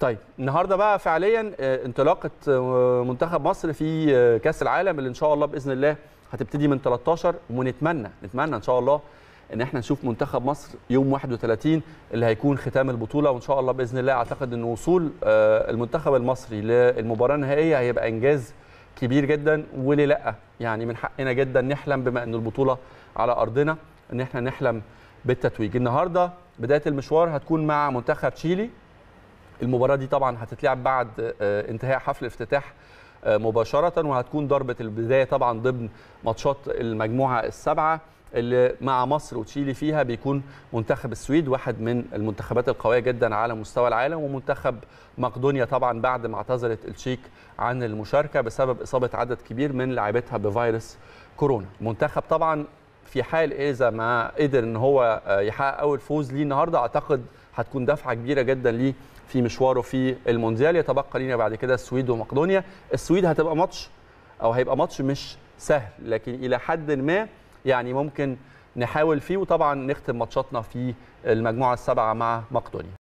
طيب النهارده بقى فعليا آه، انطلاقة آه، منتخب مصر في آه، كأس العالم اللي إن شاء الله بإذن الله هتبتدي من 13 ونتمنى نتمنى إن شاء الله إن إحنا نشوف منتخب مصر يوم 31 اللي هيكون ختام البطولة وإن شاء الله بإذن الله أعتقد إن وصول المنتخب المصري للمباراة النهائية هيبقى إنجاز كبير جدا وليه لأ يعني من حقنا جدا نحلم بما إن البطولة على أرضنا إن إحنا نحلم بالتتويج. النهارده بداية المشوار هتكون مع منتخب تشيلي المباراة دي طبعا هتتلعب بعد آه، انتهاء حفل الافتتاح آه، مباشرة وهتكون ضربة البداية طبعا ضمن ماتشات المجموعة السبعة اللي مع مصر وتشيلي فيها بيكون منتخب السويد واحد من المنتخبات القوية جدا على مستوى العالم ومنتخب مقدونيا طبعا بعد ما اعتذرت التشيك عن المشاركة بسبب إصابة عدد كبير من لاعبتها بفيروس كورونا. المنتخب طبعا في حال إذا ما قدر إن هو آه، يحقق أول فوز ليه النهارده أعتقد هتكون دفعة كبيرة جدا ليه في مشواره في المونديال. يتبقى لينا بعد كده السويد ومقدونيا. السويد هتبقى ماتش أو هيبقى ماتش مش سهل لكن إلى حد ما يعني ممكن نحاول فيه. وطبعا نختم ماتشاتنا في المجموعة السبعه مع مقدونيا.